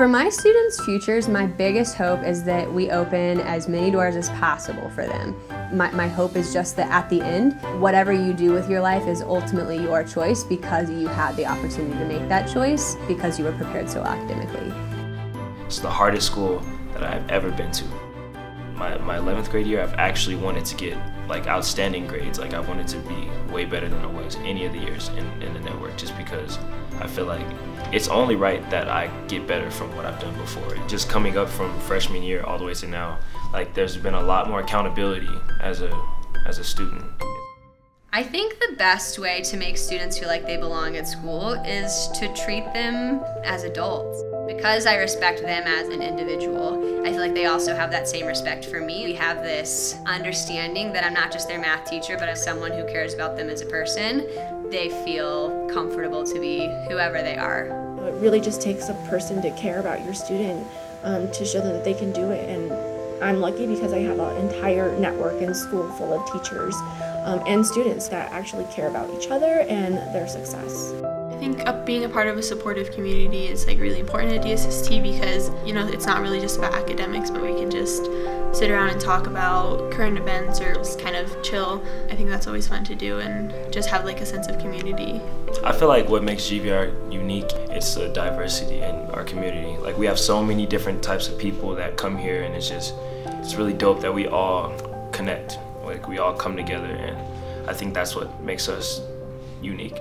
For my students' futures, my biggest hope is that we open as many doors as possible for them. My, my hope is just that at the end, whatever you do with your life is ultimately your choice because you had the opportunity to make that choice because you were prepared so academically. It's the hardest school that I've ever been to. My, my 11th grade year, I've actually wanted to get like outstanding grades. Like I wanted to be way better than I was any of the years in, in the network just because I feel like it's only right that I get better from what I've done before. Just coming up from freshman year all the way to now, like there's been a lot more accountability as a as a student. I think the best way to make students feel like they belong at school is to treat them as adults. Because I respect them as an individual, I feel like they also have that same respect for me. We have this understanding that I'm not just their math teacher, but as someone who cares about them as a person. They feel comfortable to be whoever they are. It really just takes a person to care about your student um, to show them that they can do it. And I'm lucky because I have an entire network in school full of teachers um, and students that actually care about each other and their success. I think uh, being a part of a supportive community is like really important at DSST because you know it's not really just about academics, but we can just sit around and talk about current events or just kind of chill. I think that's always fun to do and just have like a sense of community. I feel like what makes GVR unique is the diversity in our community. Like we have so many different types of people that come here and it's just it's really dope that we all connect. Like we all come together and I think that's what makes us unique.